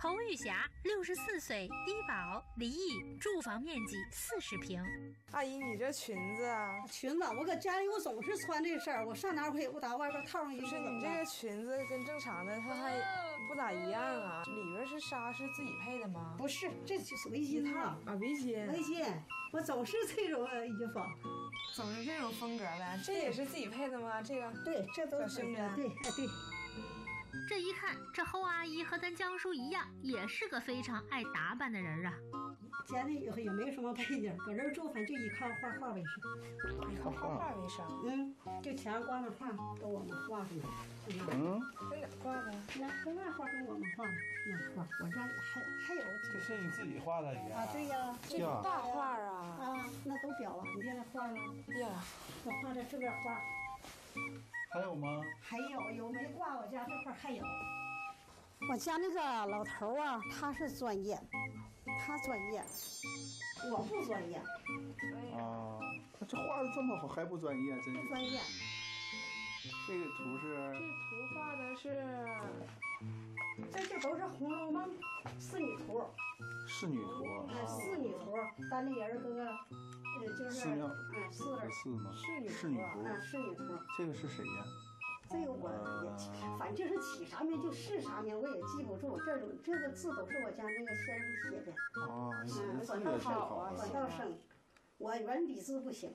侯玉霞，六十四岁，低保，离异，住房面积四十平。阿姨，你这裙子啊，裙子，我搁家里我总是穿这身儿，我上哪我也不搭外边套上衣服。不是你这个裙子跟正常的它还不咋一样啊，里边是纱是自己配的吗？不是，这就是围巾套，啊围巾。围巾，我总是这种衣服，总是这种风格呗。这也是自己配的吗？这个？对，这都是。对，哎对。这一看，这侯阿姨和咱江叔一样，也是个非常爱打扮的人啊。家里也也没什么背景，搁这住，反正就依靠画画为生。依靠画画为生？嗯，就墙上挂的画都我们画的。嗯，在哪挂的？那搁那画都我们画的，那画我家还还有。这是你自己画的呀？啊，对呀，这是大画啊。啊，那都裱了，你看那画了。呀，我画的这边画。还有吗？还有，有没挂？我家这块还有。我家那个老头啊，他是专业，他专业，我不专业。啊，他这画的这么好，还不专业？真是。不专业。这个图是？这图画的是？这这都是《红楼梦》仕女图。仕女图。哎，仕女图，单立人搁。就是，嗯，四个四吗？仕女图，啊，仕女图。这个是谁呀？这个我也，反正就是起啥名就是啥名，我也记不住。这种这个字都是我家那个先生写的。哦，嗯，管道生，管道生，我文笔字不行。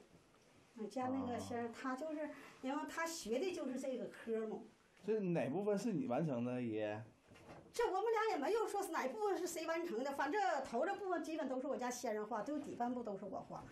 我家那个先生，他就是，因为他学的就是这个科目。这哪部分是你完成的，爷？这我们俩也没有说是哪部分是谁完成的，反正头这部分基本都是我家先生画，最后底半部都是我画。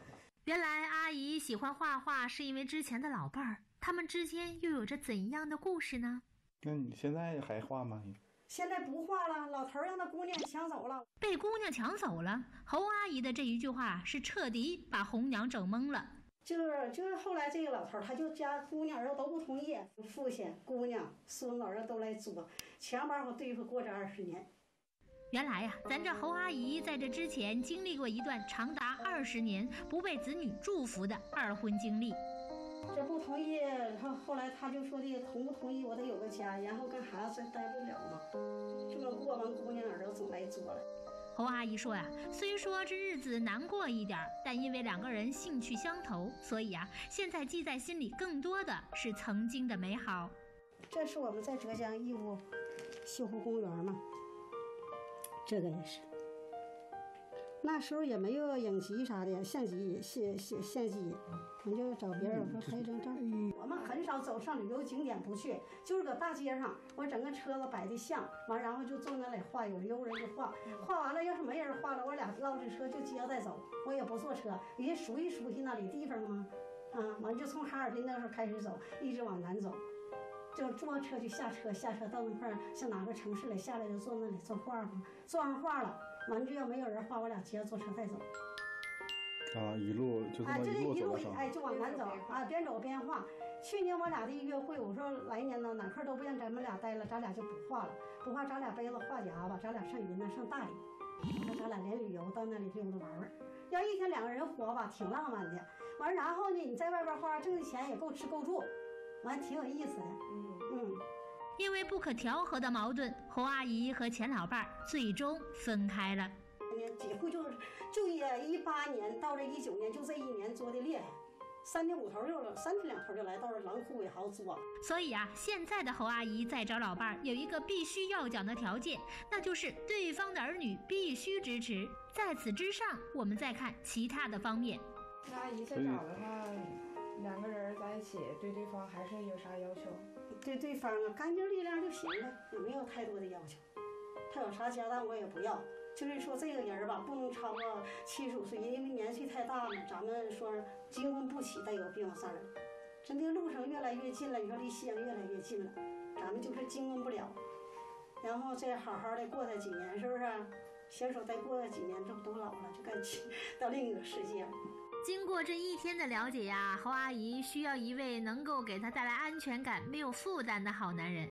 原来阿姨喜欢画画是因为之前的老伴儿，他们之间又有着怎样的故事呢？那你现在还画吗？现在不画了，老头让那姑娘抢走了，被姑娘抢走了。侯阿姨的这一句话是彻底把红娘整懵了。就是就是后来这个老头他就家姑娘儿子都不同意，父亲、姑娘、孙子儿子都来作，强把我对付过这二十年。原来呀，咱这侯阿姨在这之前经历过一段长达二十年不被子女祝福的二婚经历。这不同意，后后来他就说的同不同意，我得有个家，然后跟孩子待不了嘛。这么过完，姑娘儿子总来作了。侯阿姨说呀，虽说这日子难过一点，但因为两个人兴趣相投，所以啊，现在记在心里更多的是曾经的美好。这是我们在浙江义乌西湖公园嘛。这个也是，那时候也没有影集啥的，相机、相相相机，我就找别人我说拍一张照。我们很少走上旅游景点不去，就是搁大街上，我整个车子摆的像，完然后就坐那里画，有游人就画，画完了要是没人画了，我俩捞着车就接着再走，我也不坐车，也熟悉熟悉那里地方嘛，啊，完就从哈尔滨那时候开始走，一直往南走。就坐车就下车，下车到那块儿，像哪个城市里下来就坐那里作画嘛。做完画了，完就要没有人画，我俩接着坐车再走。啊，一路就这么一路哎，就往南走啊，边走边画。去年我俩的约会，我说来年呢，哪块都不让咱们俩待了，咱俩就不画了，不画咱俩背着画夹吧，咱俩上云南上大理，那咱俩连旅游到那里溜达玩玩。要一天两个人活吧，挺浪漫的。完然后呢，你在外边花挣的钱也够吃够住。完挺有意思的，嗯嗯。因为不可调和的矛盾，侯阿姨和钱老伴儿最终分开了。几乎就是就也一八年到这一九年，就这一年作的厉害，三天五头就了，三天两头就来到这狼窟尾豪作。所以啊，现在的侯阿姨再找老伴儿有一个必须要讲的条件，那就是对方的儿女必须支持。在此之上，我们再看其他的方面。阿姨再找的话。对对方还是有啥要求？对对方啊，干净利落就行了，也没有太多的要求。他有啥家当我也不要，就是说这个人吧，不能超过七十五岁，因为年岁太大了，咱们说金婚不起，得有比我三儿。真的路程越来越近了，你说离西安越来越近了，咱们就是金婚不了，然后再好好的过他几年，是不是？携手再过几年，这不都老了，就该去 到另一个世界了。经过这一天的了解呀，侯阿姨需要一位能够给她带来安全感、没有负担的好男人。